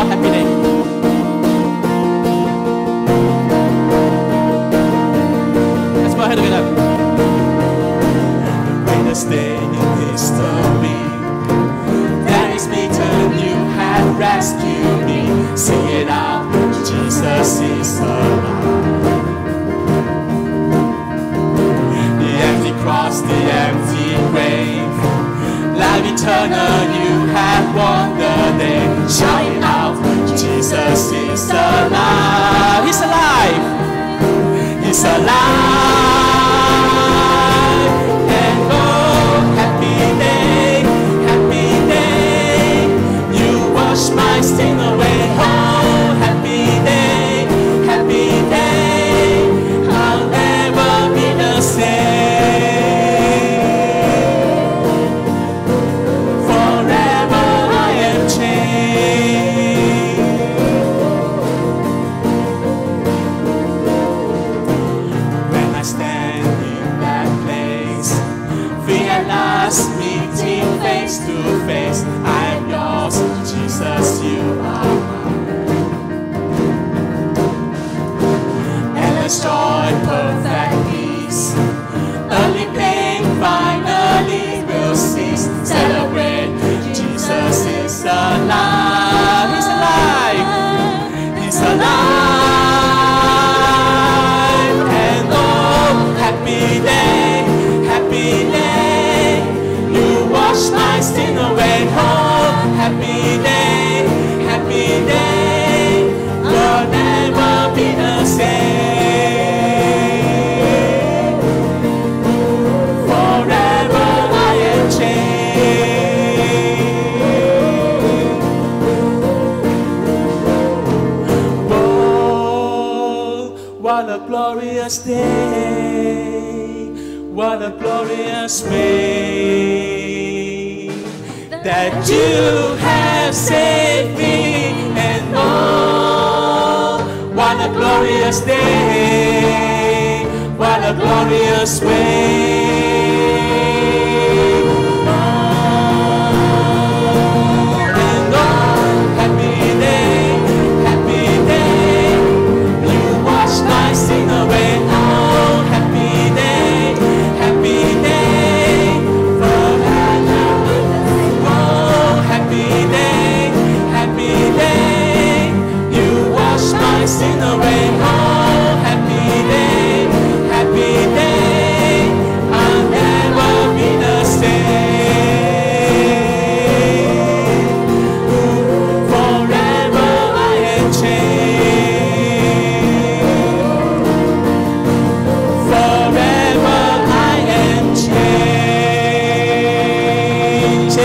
call happy day. Let's go ahead together. greatest day in history. That is me turn you have rescued me. Sing it out, Jesus is alive. The empty cross, the empty grave. Life eternal, you have won the day. Shout He's face to face. I am yours, Jesus, you are mine. Endless joy, perfect peace. Early pain finally will cease. Celebrate, Jesus is alive. He's alive. He's alive. Happy day, happy day. Never be the same. Forever I am changed. Whoa, what a glorious day. What a glorious way that you have saved me. And oh, what a glorious day. What a glorious way.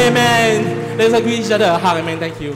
Amen. Let's agree each other. Amen. Thank you.